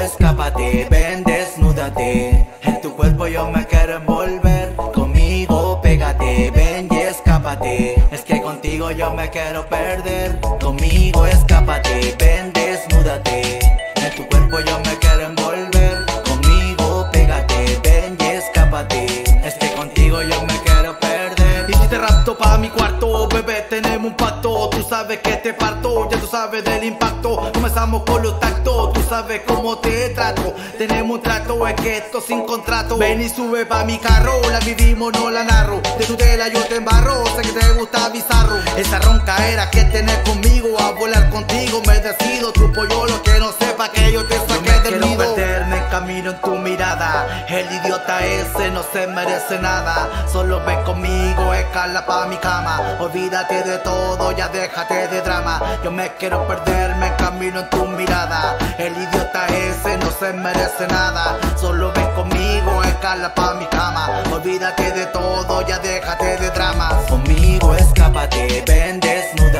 escápate, ven, desnúdate. En tu cuerpo yo me quiero envolver. Conmigo pégate, ven y escápate. Es que contigo yo me quiero perder. Conmigo escápate, ven, desnúdate. En tu cuerpo yo me quiero pa' mi cuarto, bebé, tenemos un pacto. Tú sabes que te parto, ya tú sabes del impacto. Comenzamos con los tactos, tú sabes cómo te trato. Tenemos un trato, es que esto sin contrato. Ven y sube pa' mi carro, la vivimos, no la narro. De tu tela yo te embarro, sé que te gusta bizarro. Esa ronca era que tenés conmigo, a volar contigo me decido. Tu pollo lo que no sepa que yo te saqué camino en tu mirada. El idiota ese no se merece nada. Solo ven conmigo, escala pa' mi cama. Olvídate de todo, ya déjate de drama. Yo me quiero perderme camino en tu mirada. El idiota ese no se merece nada. Solo ven conmigo, escala pa' mi cama. Olvídate de todo, ya déjate de drama. Conmigo escápate, ven, desnúdate.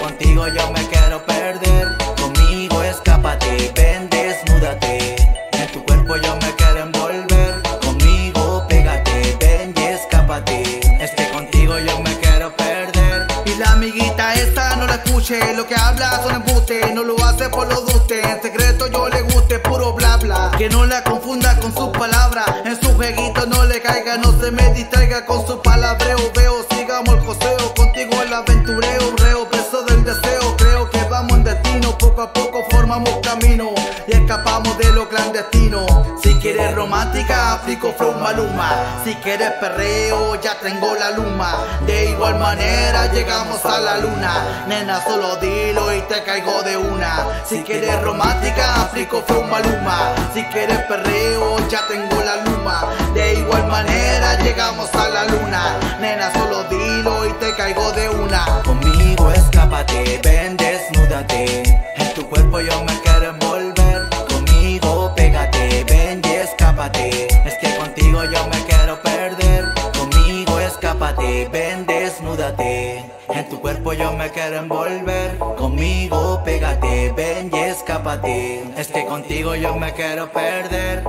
Contigo yo me quiero perder. Conmigo escápate, ven, desnúdate. En tu cuerpo yo me quiero envolver. Conmigo pégate, ven y escápate. Es que contigo yo me quiero perder. Y la amiguita esta no la escuche, lo que habla son embuste, no lo hace por los dustes, en secreto yo le guste puro bla bla, que no la confunda con sus palabras, en su jueguito no le caiga, no se me distraiga con su palabreo, veo, sigamos el joseo, contigo el aventureo, poco formamos camino y escapamos de lo clandestino, si quieres romántica, aplico flow maluma, si quieres perreo, ya tengo la luma, de igual manera llegamos a la luna, nena solo dilo y te caigo de una, si quieres romántica, aplico flow maluma, si quieres perreo, ya tengo la luma, de igual manera llegamos a la luna, nena solo dilo y te caigo de una. Conmigo escápate, ven, desnúdate. Cuerpo yo me quiero envolver. Conmigo pégate, ven y escápate. Es que contigo yo me quiero perder.